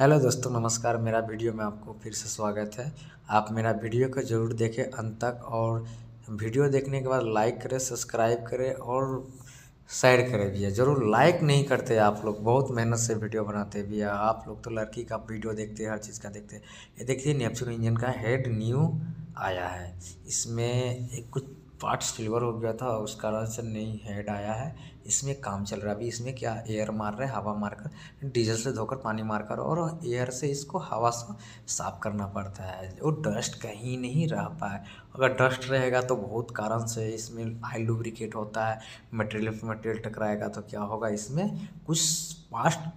Hello दोस्तों, नमस्कार। मेरा वीडियो में आपको फिर से स्वागत है। आप मेरा वीडियो को ज़रूर देखें अंत तक और वीडियो देखने के बाद लाइक करें, सब्सक्राइब करें और शेयर करें भैया ज़रूर लाइक नहीं करते आप लोग, बहुत मेहनत से वीडियो बनाते भैया आप लोग तो लड़की का वीडियो देखते हैं, हर चीज़ का देखते हैं। ये देखिए नेपचून इंजन का हेड न्यू आया है। इसमें एक कुछ पार्ट सिल्वर हो गया था उस कारण से नई हेड आया है। इसमें काम चल रहा है अभी। इसमें क्या एयर मार रहे हवा मारकर, डीजल से धोकर पानी मारकर और एयर से इसको हवा से साफ़ करना पड़ता है। वो डस्ट कहीं नहीं रह पाए। अगर डस्ट रहेगा तो बहुत कारण से इसमें हाई लुब्रिकेट होता है। मटेरियल मटेरियल टकराएगा तो क्या होगा? इसमें कुछ पास्ट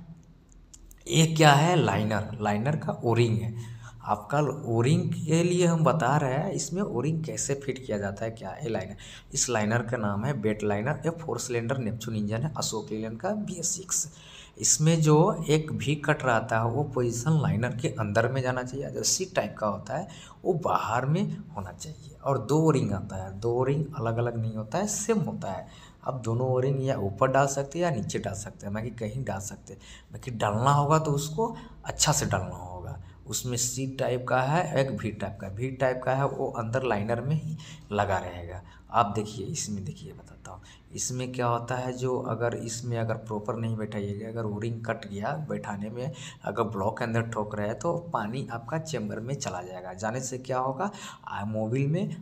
ये क्या है? लाइनर लाइनर का ओरिंग है। आपका ओरिंग के लिए हम बता रहे हैं, इसमें ओरिंग कैसे फिट किया जाता है, क्या है लाइनर इस लाइनर का नाम है बेट लाइनर या फोर सिलेंडर नेपचून इंजन है अशोक लीलन का बी एस सिक्स इसमें जो एक भी कट रहता है, वो पोजीशन लाइनर के अंदर में जाना चाहिए जो सी टाइप का होता है, वो बाहर में होना चाहिए। और दो ओरिंग आता है, दो ओरिंग अलग अलग नहीं होता है सेम होता है। अब दोनों ओरिंग या ऊपर डाल सकते हैं या नीचे डाल सकते हैं, मैं कि कहीं डाल सकते हैं। मैं कि डालना होगा तो उसको अच्छा से डालना होगा। उसमें सी टाइप का है, एक वी टाइप का वी टाइप का है, वो अंदर लाइनर में ही लगा रहेगा। आप देखिए, इसमें देखिए बताता हूँ। इसमें क्या होता है, जो अगर इसमें अगर प्रॉपर नहीं बैठाइएगा, अगर वो रिंग कट गया बैठाने में, अगर ब्लॉक के अंदर ठोक रहे हैं तो पानी आपका चैम्बर में चला जाएगा। जाने से क्या होगा मोबिल में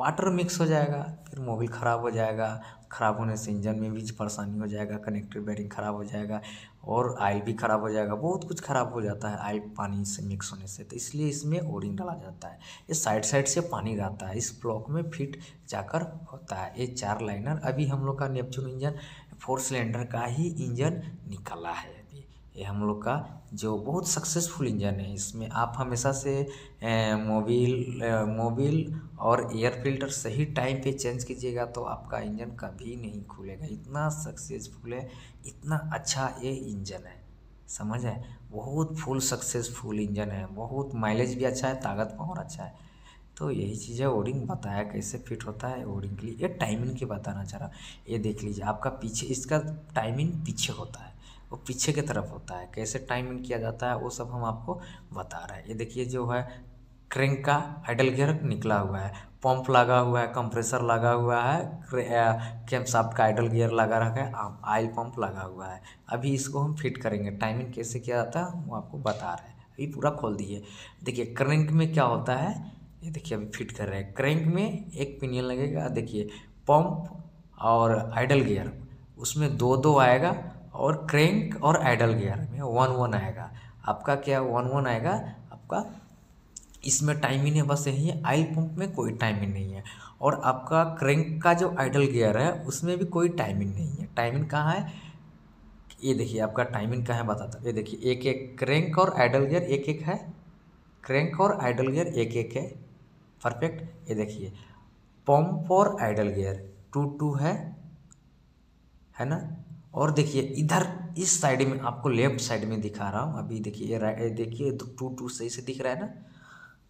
वाटर मिक्स हो जाएगा, फिर मोबिल ख़राब हो जाएगा, ख़राब होने से इंजन में भी परेशानी हो जाएगा कनेक्टर बेरिंग ख़राब हो जाएगा और आयल भी ख़राब हो जाएगा, बहुत कुछ ख़राब हो जाता है आयल पानी से मिक्स होने से तो इसलिए इसमें ओरिंग डाला जाता है। ये साइड साइड से पानी रहता है, इस ब्लॉक में फिट जाकर होता है। ये चार लाइनर अभी हम लोग का नेपचून इंजन फोर सिलेंडर का ही इंजन निकला है। ये हम लोग का जो बहुत सक्सेसफुल इंजन है। इसमें आप हमेशा से मोबिल मोबिल और एयर फ़िल्टर सही टाइम पे चेंज कीजिएगा तो आपका इंजन कभी नहीं खुलेगा। इतना सक्सेसफुल है, इतना अच्छा ये इंजन है। समझ है? बहुत फुल सक्सेसफुल इंजन है। बहुत माइलेज भी अच्छा है, ताकत पावर अच्छा है। तो यही चीज़ है ओरिंग बताया कैसे फिट होता है ओरिंग के लिए ये टाइमिंग की बताना चाह रहा ये देख लीजिए, आपका पीछे, इसका टाइमिंग पीछे होता है। वो पीछे की तरफ़ होता है, कैसे टाइमिंग किया जाता है, वो सब हम आपको बता रहे हैं। ये देखिए जो है क्रेंक का आइडल गियर निकला हुआ है पंप लगा हुआ है कंप्रेसर लगा हुआ है कैम साफ्ट का आइडल गियर लगा रखा है आयल पंप लगा हुआ है। अभी इसको हम फिट करेंगे टाइमिंग कैसे किया जाता है वो आपको बता रहे हैं। अभी पूरा खोल दिए देखिए क्रेंक में क्या होता है, ये देखिए अभी फिट कर रहे हैं। क्रैंक में एक पिनियन लगेगा, देखिए पंप और आइडल गियर उसमें दो दो आएगा और क्रैंक और आइडल गियर में वन वन आएगा। आपका क्या वन वन आएगा? आपका इसमें टाइमिंग है बस यही है आइल पंप में कोई टाइमिंग नहीं है। और आपका क्रैंक का जो आइडल गियर है, उसमें भी कोई टाइमिंग नहीं है। टाइमिंग कहाँ है? ये देखिए, आपका टाइमिंग कहाँ है बताता हूँ। ये देखिए, एक एक क्रैंक और आइडल गियर एक एक है। क्रैंक और आइडल गियर एक एक है। परफेक्ट ये देखिए पंप और आइडल गियर टू टू है। है ना? और देखिए, इधर इस साइड में आपको लेफ़्ट साइड में दिखा रहा हूँ। अभी देखिए देखिए टू टू सही से दिख रहा है ना?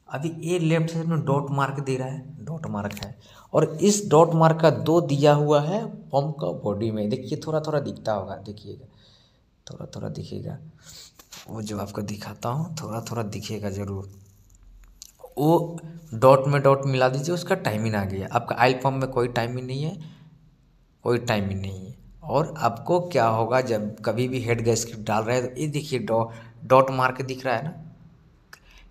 अभी ये लेफ़्ट साइड में डॉट मार्क दे रहा है, डॉट मार्क है। और इस डॉट मार्क का दो दिया हुआ है पंप का बॉडी में। देखिए थोड़ा थोड़ा दिखता होगा, देखिएगा। थोड़ा थोड़ा दिखेगा। वो जो आपको दिखाता हूँ थोड़ा थोड़ा दिखेगा ज़रूर। वो डॉट में डॉट मिला दीजिए, उसका टाइमिंग आ गया। आपका आयल पम्प में कोई टाइमिंग नहीं है, कोई टाइमिंग नहीं है। और आपको क्या होगा जब कभी भी हेड गैस डाल रहे हैं तो ये देखिए डॉ, डॉट मार के दिख रहा है ना?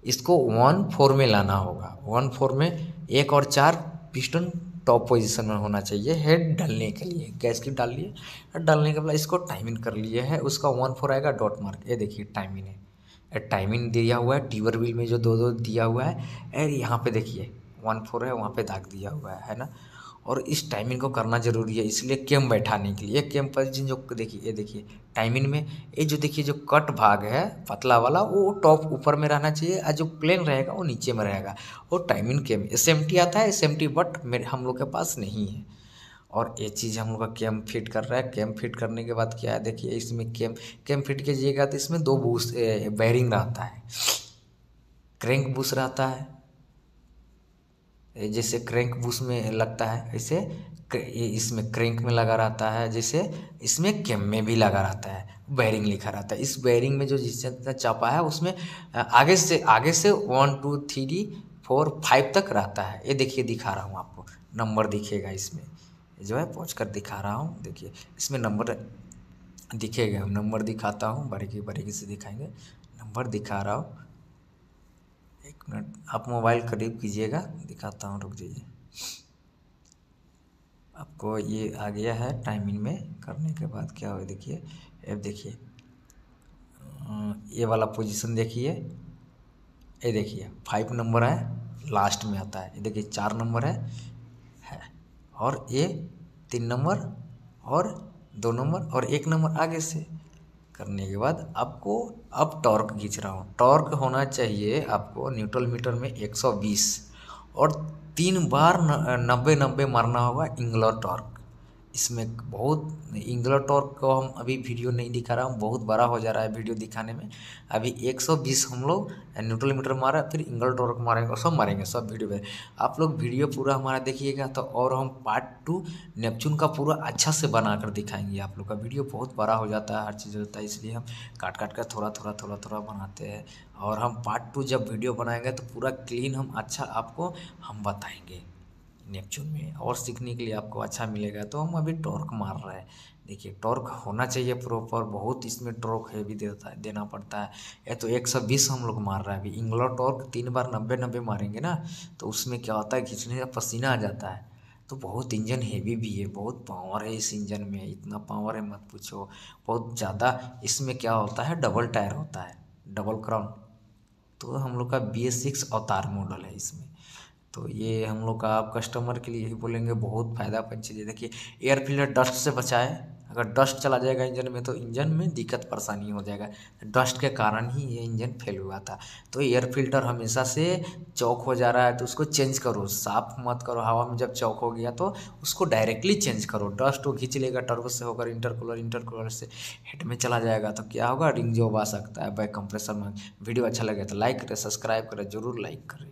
इसको वन फोर में लाना होगा। वन फोर में एक और चार पिस्टन टॉप पोजीशन में होना चाहिए हेड डालने के लिए। गैस की डाल लिए डालने के बाद इसको टाइमिंग कर लिए है, उसका वन फोर आएगा डॉट मार्क। ये देखिए टाइमिंग है। टाइमिंग दिया हुआ है, टीवर व्हील में जो दो दो दिया हुआ है, और यहाँ पे देखिए वन फोर है, वहाँ पे दाग दिया हुआ है है ना? और इस टाइमिंग को करना ज़रूरी है, इसलिए कैम बैठाने के लिए। कैम पोजिशन जो देखिए, ये देखिए टाइमिंग में ये जो देखिए, जो कट भाग है, पतला वाला, वो टॉप ऊपर में रहना चाहिए और जो प्लेन रहेगा, वो नीचे में रहेगा। वो टाइमिंग कैम एस आता है एसएमटी बट मेरे, हम लोग के पास नहीं है। और ये चीज़ हम लोग का कैम फिट कर रहा है। कैम फिट करने के बाद क्या है, देखिए, इसमें कैम कैम फिट कीजिएगा तो इसमें दो बूस बैरिंग रहता है। क्रैंक बूस रहता है। जैसे क्रैंक बुश में लगता है, ऐसे इसमें क्रैंक में लगा रहता है, जैसे इसमें कैम में भी लगा रहता है, बैरिंग लिखा रहता है। इस बैरिंग में जो जितना चापा है, उसमें आगे से आगे से one, two, three, four, five तक रहता है। ये देखिए, दिखा रहा हूँ आपको। नंबर दिखेगा इसमें। जो है, पहुँच कर दिखा रहा हूँ। देखिए, इसमें नंबर दिखेगा। नंबर दिखाता हूँ बारीकी बारीकी से दिखाएँगे। नंबर दिखा रहा हूँ। मिनट, आप मोबाइल करीब कीजिएगा, दिखाता हूँ, रुक जाइए। आपको ये आ गया है टाइमिंग में करने के बाद क्या हो देखिए अब देखिए ये वाला पोजीशन देखिए, ये देखिए, फाइव नंबर है, लास्ट में आता है, ये देखिए, चार नंबर है है, और ये तीन नंबर, और दो नंबर, और एक नंबर आगे से। करने के बाद आपको अब टॉर्क खींच रहा हूँ। टॉर्क होना चाहिए आपको न्यूट्रल मीटर में 120 और तीन बार नब्बे नब्बे मारना होगा इंग्लोर टॉर्क। इसमें बहुत इंग्लर टॉर्क को हम अभी वीडियो नहीं दिखा रहा हूँ, बहुत बड़ा हो जा रहा है वीडियो दिखाने में। अभी 120 हम लोग न्यूट्रल मीटर मारा फिर इंग्लर टॉर्क मारेंगे और सब मारेंगे, सब वीडियो में। आप लोग वीडियो पूरा हमारा देखिएगा तो और हम पार्ट टू नेपचून का पूरा अच्छा से बना कर दिखाएँगे आप लोग का। वीडियो बहुत बड़ा हो जाता है, हर चीज़ होता है, इसलिए हम काट काट कर थोड़ा थोड़ा थोड़ा थोड़ा बनाते हैं। और हम पार्ट टू जब वीडियो बनाएँगे तो पूरा क्लीन हम अच्छा आपको हम बताएँगे। नेपचून में और सीखने के लिए आपको अच्छा मिलेगा। तो हम अभी टॉर्क मार रहे हैं। देखिए, टॉर्क होना चाहिए प्रॉपर, बहुत इसमें टॉर्क हैवी देता है देना पड़ता है। या तो एक सौ बीस हम लोग मार रहे हैं अभी। इंग्लर टॉर्क तीन बार नब्बे नब्बे मारेंगे ना तो उसमें क्या होता है, खींचने का पसीना आ जाता है। तो बहुत इंजन हैवी भी है, बहुत पावर है इस इंजन में। इतना पावर है, मत पूछो। बहुत ज़्यादा इसमें क्या होता है डबल टायर होता है डबल क्राउन तो हम लोग का B S six Avtar model है इसमें। तो ये हम लोग का आप कस्टमर के लिए यही बोलेंगे बहुत फ़ायदा चीज़ें देखिए एयर फ़िल्टर डस्ट से बचाए। अगर डस्ट चला जाएगा इंजन में तो इंजन में दिक्कत परेशानी हो जाएगा। डस्ट के कारण ही ये इंजन फेल हुआ था। तो एयर फ़िल्टर हमेशा से चौक हो जा रहा है तो उसको चेंज करो। साफ़ मत करो। हवा में जब चौक हो गया तो उसको डायरेक्टली चेंज करो। डस्ट वो खींच लेगा टर्बो से होकर इंटरकूलर इंटरकूलर से। हेड में चला जाएगा तो क्या होगा? रिंग जॉब आ सकता है। बैक कंप्रेसर में वीडियो अच्छा लगे तो लाइक करें सब्सक्राइब करें, ज़रूर लाइक करें।